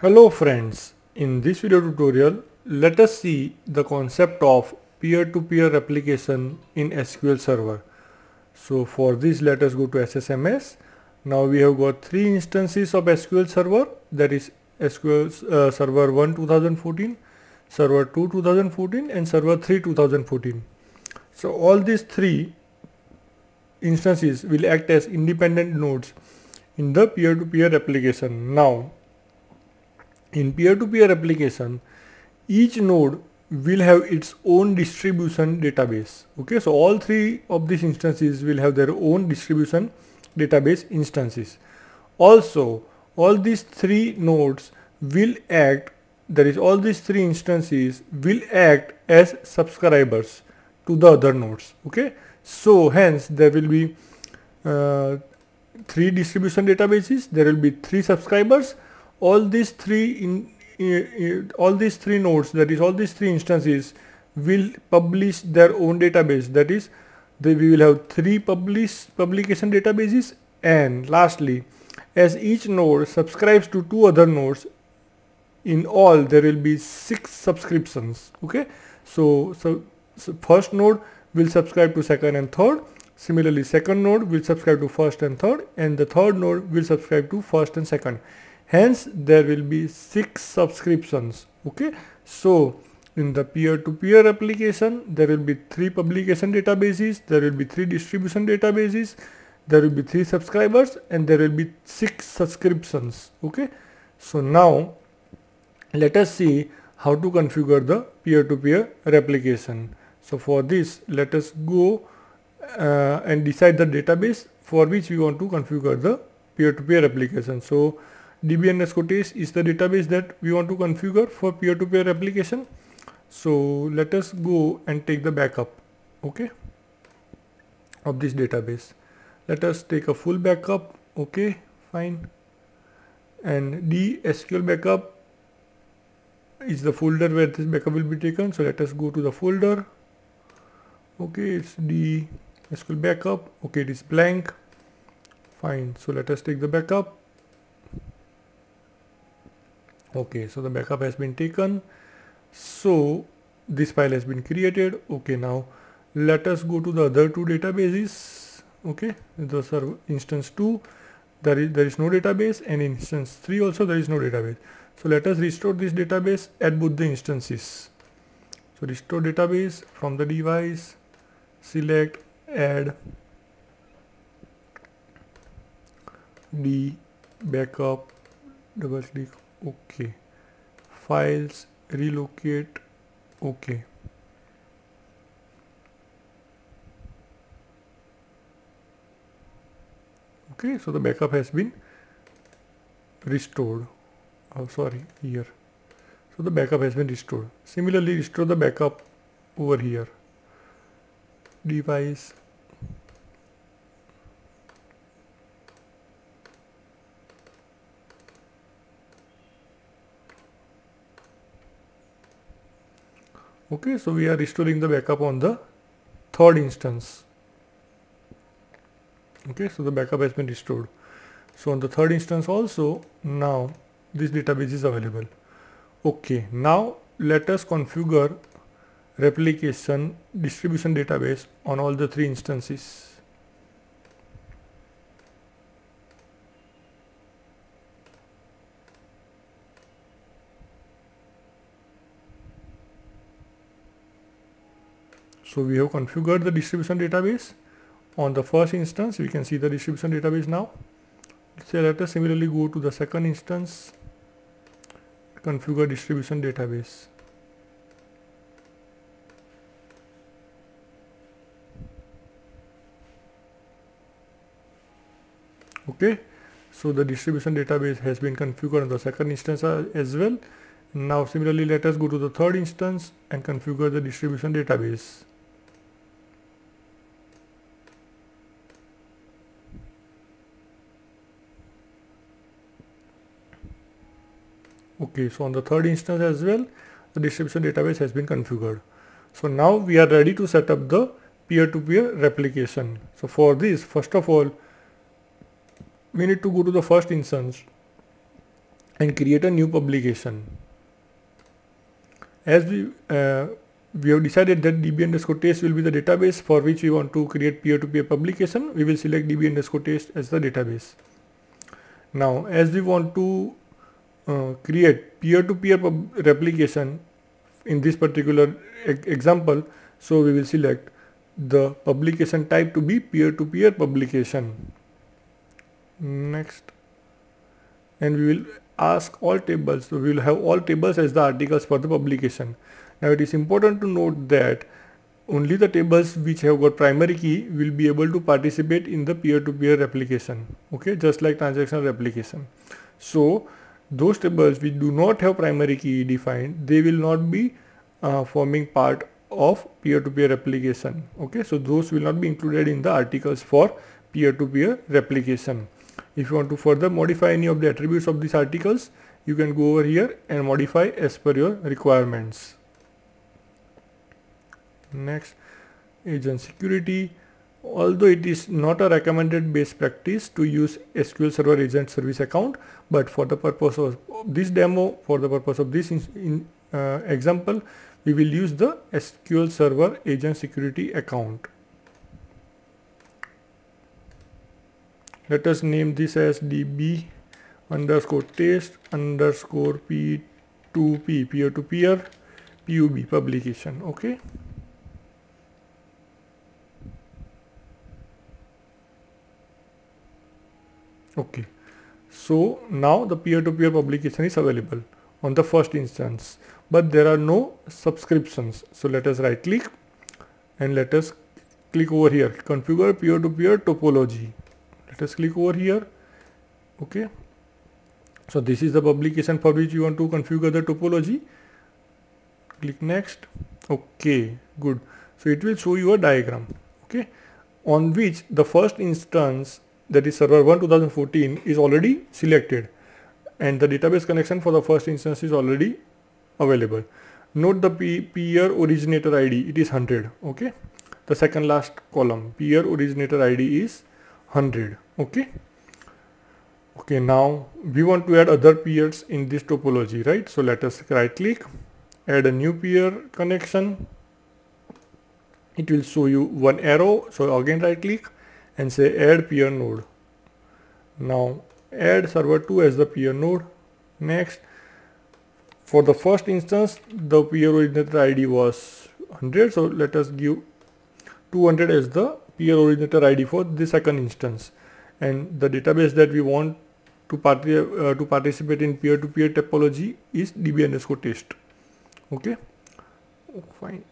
Hello friends, in this video tutorial let us see the concept of peer-to-peer -peer in SQL Server. So for this let us go to SSMS. Now we have got three instances of SQL Server that is SQL uh, Server 1 2014, Server 2 2014 and Server 3 2014. So all these three instances will act as independent nodes in the peer-to-peer -peer application. Now in peer-to-peer -peer application, each node will have its own distribution database. Okay, so all three of these instances will have their own distribution database instances. Also, all these three nodes will act, that is all these three instances will act as subscribers to the other nodes. Okay, so hence there will be uh, three distribution databases, there will be three subscribers all these three in, all these three nodes that is all these three instances will publish their own database. That is they we will have three publish publication databases. And lastly as each node subscribes to two other nodes in all there will be six subscriptions. Okay? So so, so first node will subscribe to second and third. Similarly second node will subscribe to first and third. And the third node will subscribe to first and second hence there will be six subscriptions okay? So in the peer-to-peer -peer application there will be three publication databases there will be three distribution databases there will be three subscribers and there will be six subscriptions okay? So now let us see how to configure the peer-to-peer -peer replication. So for this let us go uh, and decide the database for which we want to configure the peer-to-peer -peer application. So db underscore is the database that we want to configure for peer-to-peer -peer application. So let us go and take the backup okay of this database. Let us take a full backup okay fine. And the sql backup is the folder where this backup will be taken. So let us go to the folder okay it's the sql backup okay it is blank fine. So let us take the backup okay so the backup has been taken. So this file has been created. Okay now let us go to the other two databases. Okay the server instance 2 there is there is no database and instance 3 also there is no database. So let us restore this database at both the instances. So restore database from the device select add the backup double click okay. Files relocate. Okay. Okay so the backup has been restored. Oh sorry here. So the backup has been restored. Similarly restore the backup over here. Device okay so we are restoring the backup on the third instance. Okay so the backup has been restored. So on the third instance also now this database is available. Okay now let us configure replication distribution database on all the three instances So we have configured the distribution database. On the first instance, we can see the distribution database now. So let us similarly go to the second instance, configure distribution database. Okay, so the distribution database has been configured on the second instance uh, as well. Now similarly, let us go to the third instance and configure the distribution database. So on the third instance as well the distribution database has been configured. So now we are ready to set up the peer-to-peer -peer replication. So for this first of all we need to go to the first instance and create a new publication. As we uh, we have decided that db underscore test will be the database for which we want to create peer-to-peer -peer publication we will select db underscore test as the database. Now as we want to uh, create peer-to-peer -peer replication in this particular e example. So we will select the publication type to be peer-to-peer -peer publication. Next. And we will ask all tables. So we will have all tables as the articles for the publication. Now it is important to note that only the tables which have got primary key will be able to participate in the peer-to-peer -peer replication. Okay? Just like transactional replication. So those tables which do not have primary key defined they will not be uh, forming part of peer-to-peer -peer replication. Okay so those will not be included in the articles for peer-to-peer -peer replication. If you want to further modify any of the attributes of these articles you can go over here and modify as per your requirements. Next agent security although it is not a recommended best practice to use SQL Server agent service account but for the purpose of this demo for the purpose of this in, in, uh, example we will use the SQL Server agent security account. Let us name this as db underscore test underscore p2p peer to peer pub publication okay okay. So now the peer-to-peer -peer publication is available on the first instance but there are no subscriptions. So let us right click and let us click over here. Configure peer-to-peer -peer topology. Let us click over here. Okay. So this is the publication for which you want to configure the topology. Click next. Okay good. So it will show you a diagram. Okay. On which the first instance that is server 1 2014 is already selected and the database connection for the first instance is already available. Note the peer originator id it is 100 okay? The second last column peer originator id is 100 okay? Okay now we want to add other peers in this topology right? So let us right click add a new peer connection. It will show you one arrow so again right click and say add peer node. Now add server 2 as the peer node. Next, for the first instance, the peer originator ID was 100. So let us give 200 as the peer originator ID for the second instance. And the database that we want to, part uh, to participate in peer-to-peer -peer topology is db underscore test. Okay, fine.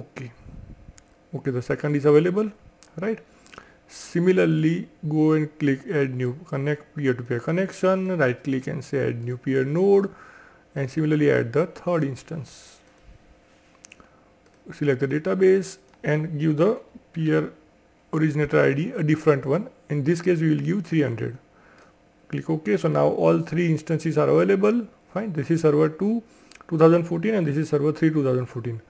Okay, okay. The second is available, right? Similarly, go and click add new connect peer-to-peer -peer connection, right click and say add new peer node and similarly add the third instance. Select the database and give the peer originator ID a different one. In this case, we will give 300. Click OK. So now all three instances are available. Fine. This is server 2 2014 and this is server 3 2014.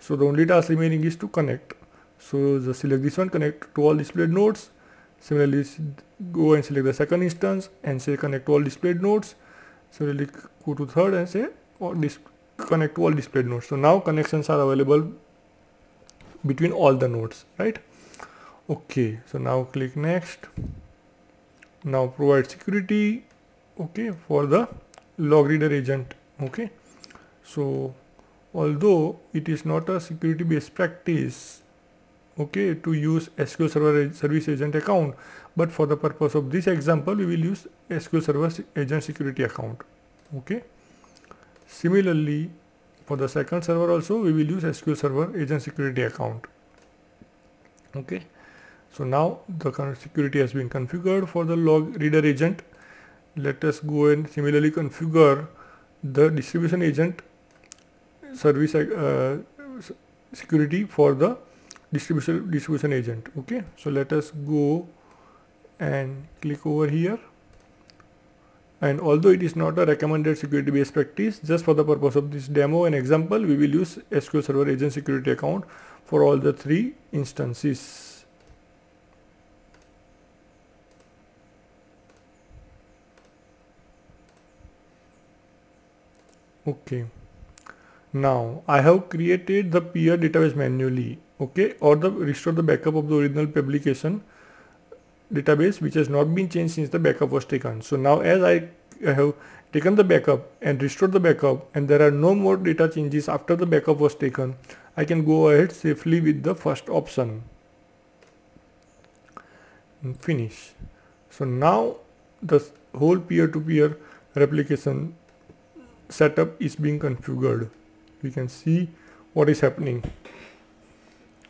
So the only task remaining is to connect. So just select this one, connect to all displayed nodes. Similarly, go and select the second instance and say connect to all displayed nodes. Similarly, go to third and say connect to all displayed nodes. So now connections are available between all the nodes, right? Okay, so now click next. Now provide security, okay, for the log reader agent, okay. So although it is not a security based practice, okay to use SQL Server Service Agent account. But for the purpose of this example we will use SQL Server Agent Security account okay? Similarly for the second server also we will use SQL Server Agent Security account okay? So now the current security has been configured for the log reader agent. Let us go and similarly configure the distribution agent service uh, security for the distribution distribution agent okay? So let us go and click over here. And although it is not a recommended security based practice just for the purpose of this demo and example we will use SQL Server agent security account for all the three instances. Okay. Now I have created the peer database manually okay or the restore the backup of the original publication database which has not been changed since the backup was taken. So now as I, have taken the backup and restored the backup and there are no more data changes after the backup was taken I can go ahead safely with the first option. And finish. So now the whole peer-to-peer -peer replication setup is being configured. We can see what is happening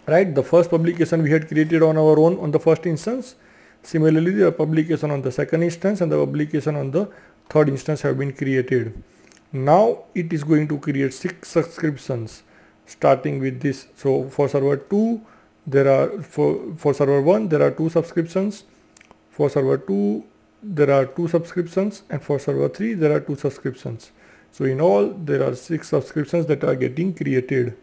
right? The first publication we had created on our own on the first instance. Similarly the publication on the second instance and the publication on the third instance have been created. Now it is going to create six subscriptions starting with this. So for server 2 there are for for server 1 there are two subscriptions. For server 2 there are two subscriptions. And for server 3 there are two subscriptions. So in all there are six subscriptions that are getting created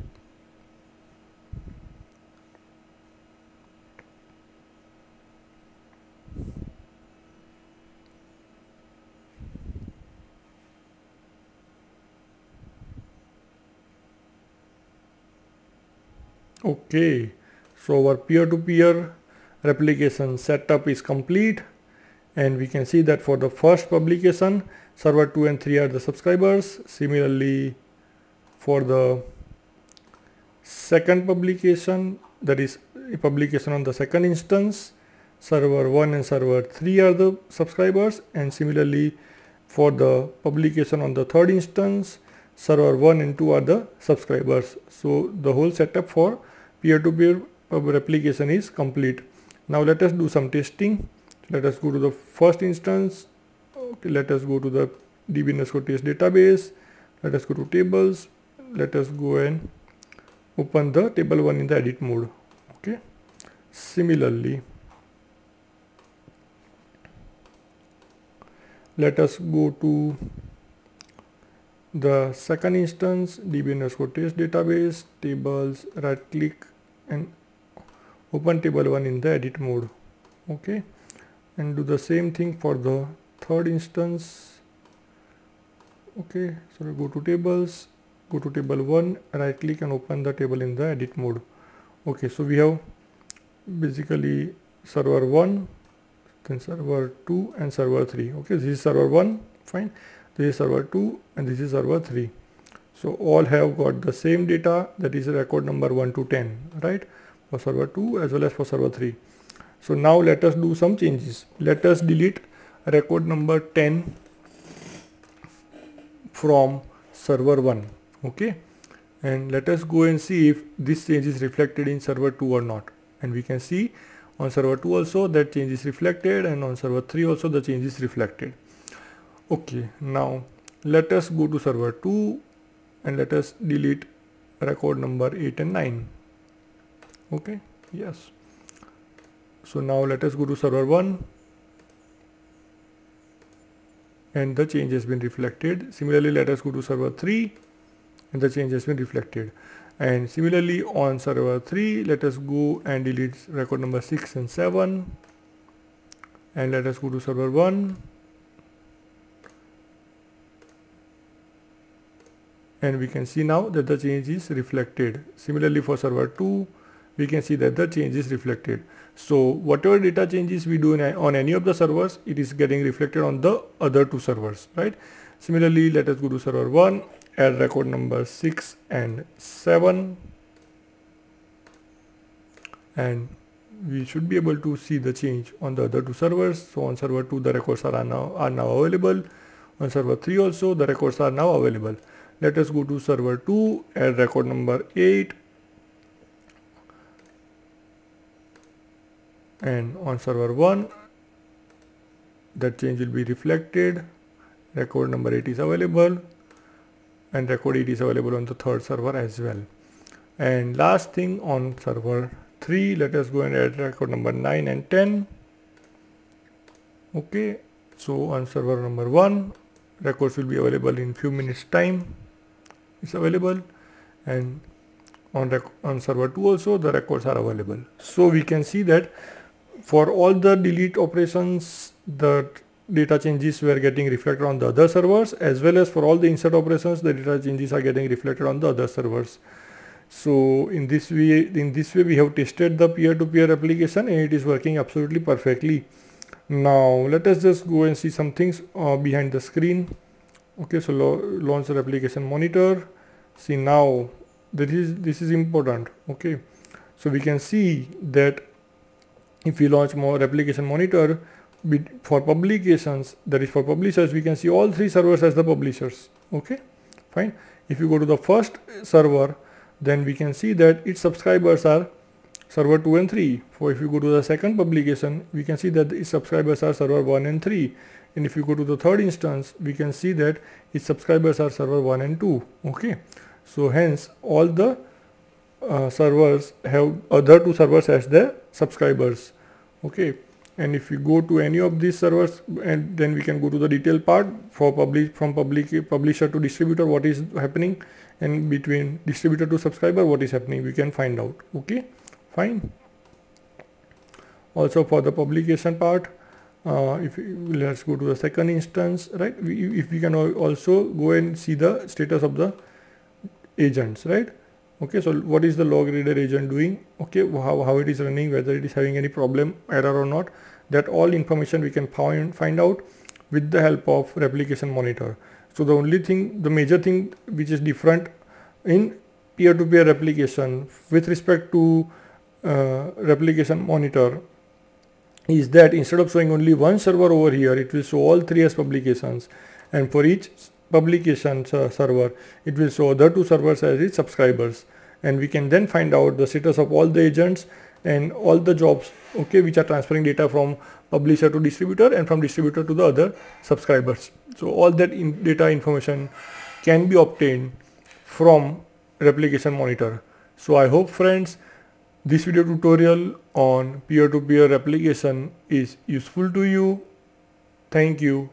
okay. So our peer-to-peer -peer replication setup is complete. And we can see that for the first publication server 2 and 3 are the subscribers. Similarly for the second publication that is a publication on the second instance server 1 and server 3 are the subscribers. And similarly for the publication on the third instance server 1 and 2 are the subscribers. So the whole setup for peer-to-peer -peer replication is complete. Now let us do some testing. Let us go to the first instance. Okay let us go to the db underscore test database. Let us go to tables. Let us go and open the table one in the edit mode. Okay. Similarly let us go to the second instance db underscore test database tables right click and open table one in the edit mode. Okay. And do the same thing for the third instance. Okay. So go to tables. Go to table 1 right click and open the table in the edit mode. Okay. So we have basically server 1 then server 2 and server 3 okay. This is server 1 fine. This is server 2 and this is server 3 so all have got the same data that is record number 1 to 10 right for server 2 as well as for server 3 so now let us do some changes. Let us delete record number 10 from server 1. Okay. And let us go and see if this change is reflected in server 2 or not. And we can see on server 2 also that change is reflected and on server 3 also the change is reflected. Okay. Now let us go to server 2 and let us delete record number 8 and 9. Okay. Yes. So now let us go to server 1 and the change has been reflected. Similarly, let us go to server 3 and the change has been reflected. And similarly on server 3, let us go and delete record number 6 and 7 and let us go to server 1 and we can see now that the change is reflected. Similarly for server 2, we can see that the change is reflected. So whatever data changes we do on any of the servers, it is getting reflected on the other two servers, right? Similarly, let us go to server 1, add record number 6 and 7 and we should be able to see the change on the other two servers. So on server 2 the records are now, are now available. On server 3 also the records are now available. Let us go to server 2, add record number 8 and on server 1 that change will be reflected. Record number 8 is available. And record 8 is available on the third server as well. And last thing on server 3 let us go and add record number 9 and 10 okay so on server number 1 records will be available in few minutes time it's available and on, on server 2 also the records are available. So we can see that for all the delete operations the data changes were getting reflected on the other servers as well as for all the insert operations the data changes are getting reflected on the other servers. So in this way in this way we have tested the peer-to-peer -peer application and it is working absolutely perfectly. Now let us just go and see some things uh, behind the screen. Okay so launch the replication monitor see now this is this is important okay? So we can see that if we launch more replication monitor for publications that is for publishers we can see all three servers as the publishers okay? Fine? If you go to the first server then we can see that its subscribers are server 2 and 3 for if you go to the second publication we can see that its subscribers are server 1 and 3 and if you go to the third instance we can see that its subscribers are server 1 and 2 okay so hence all the uh, servers have other two servers as their subscribers. Okay? And if we go to any of these servers and then we can go to the detail part for public from public publisher to distributor what is happening and between distributor to subscriber what is happening we can find out. Okay? Fine. Also for the publication part uh, if let's go to the second instance right? We, if we can also go and see the status of the agents right? Okay so what is the log reader agent doing? Okay how, how it is running whether it is having any problem error or not. That all information we can find find out with the help of replication monitor. So the only thing the major thing which is different in peer-to-peer -peer replication with respect to uh, replication monitor is that instead of showing only one server over here it will show all three as publications. And for each publication server it will show other two servers as its subscribers and we can then find out the status of all the agents and all the jobs okay which are transferring data from publisher to distributor and from distributor to the other subscribers so all that in data information can be obtained from replication monitor so i hope friends this video tutorial on peer-to-peer -peer replication is useful to you. Thank you.